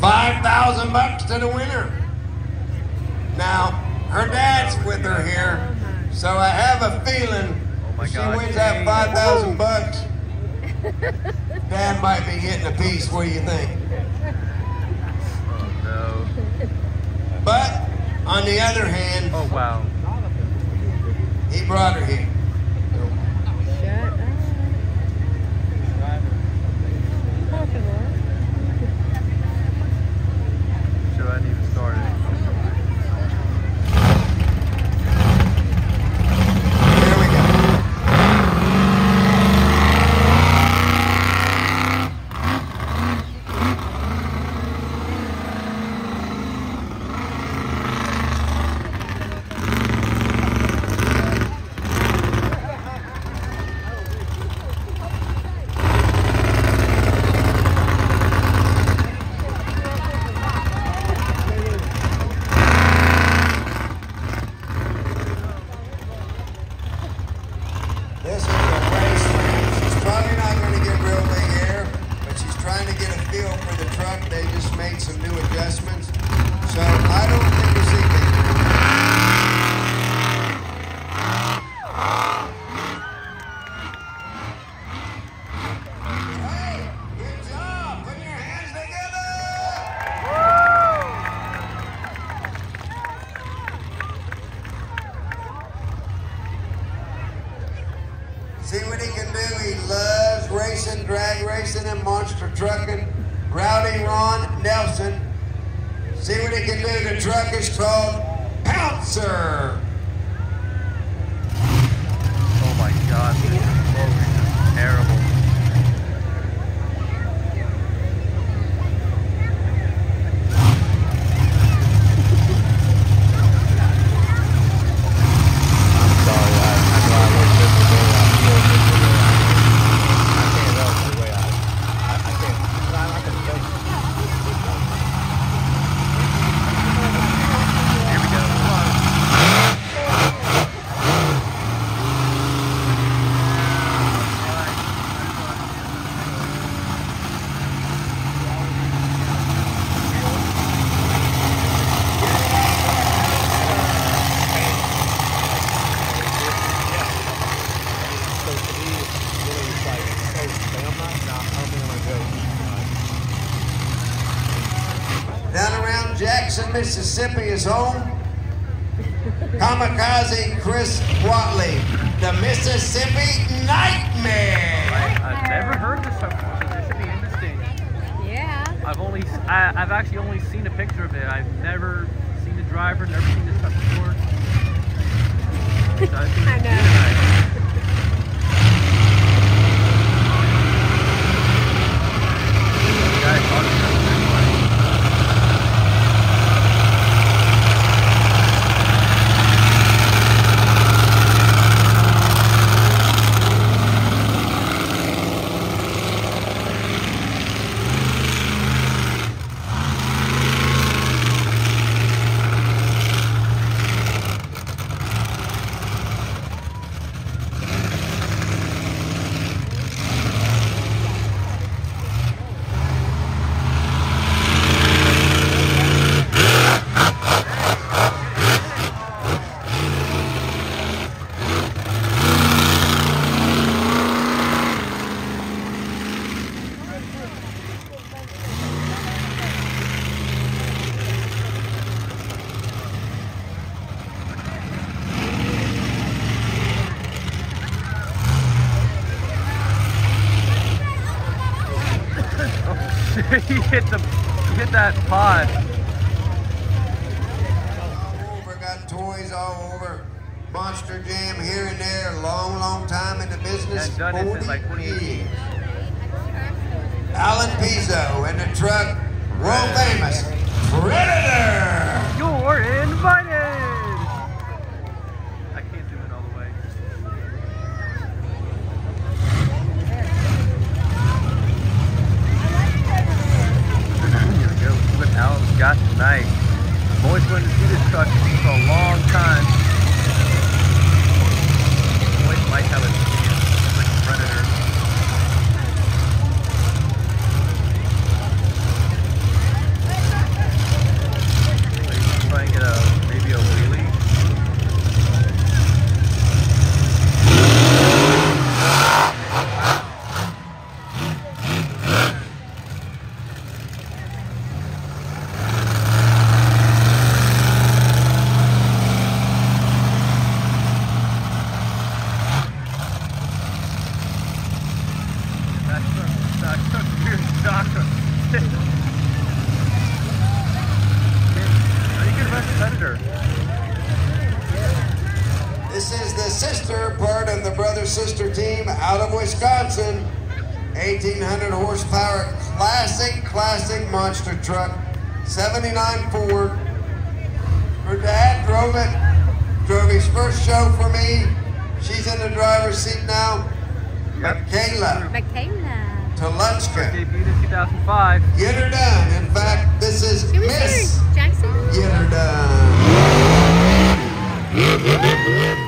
5,000 bucks to the winner. Now, her dad's with her here, so I have a feeling oh my if she God, wins that 5,000 bucks, Dad might be getting a piece. What do you think? Oh no. But on the other hand, Oh wow. he brought her here. Mississippi is home. Kamikaze Chris Watley, the Mississippi Nightmare. I've never heard this before, so this should be interesting. Yeah. I've only, I, I've actually only seen a picture of it. I've never seen the driver, never seen this stuff before. So I, I know. good. Guys, talking about the next one. he hit the, hit that pod. All over, got toys all over. Monster Jam here and there, long, long time in the business. And done it since 40 like 2018. years. Alan Pizzo and the truck, world famous Predator. You're invited! I can't zoom in all the way. Here we go. See what Alan's got tonight. I've always wanted for a long time. 1,300 horsepower classic, classic monster truck, 79 Ford. Her dad drove it, drove his first show for me. She's in the driver's seat now. Yep. Michaela. Michaela. Tulutska. Debuted in 2005. Get her done. In fact, this is Miss Jackson. Get her done.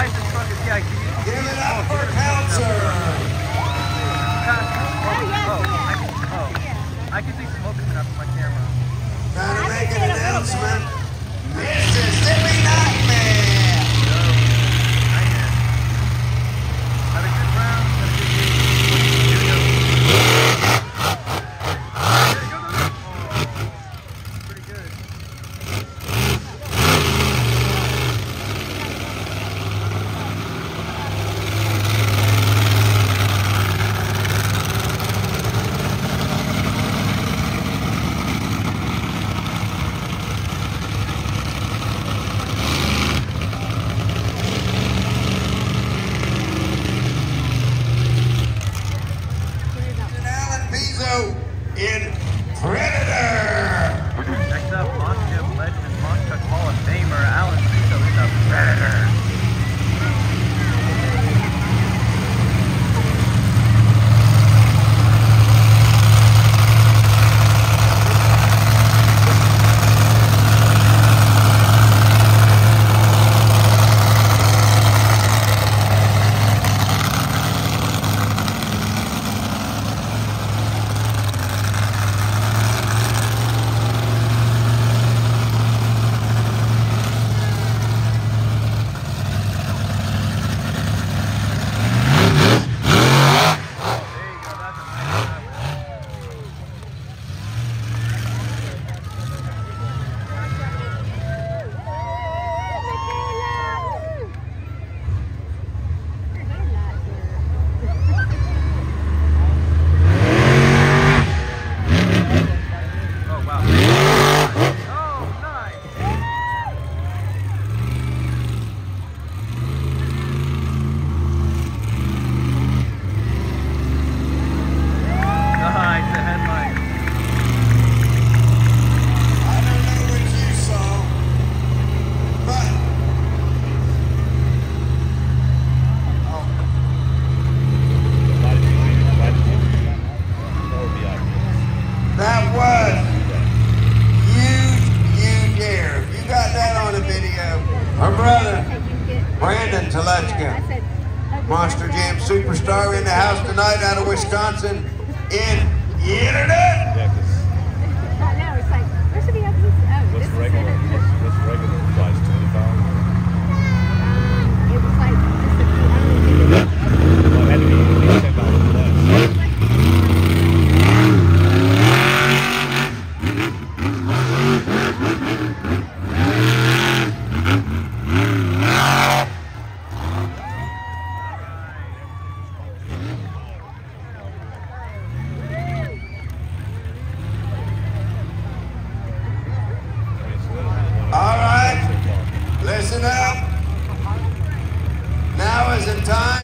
life is fucking, yeah. Give it up for Pouncer! I can see smoke coming up from my camera. Gotta make an announcement. Mississippi Night! tonight out of Wisconsin in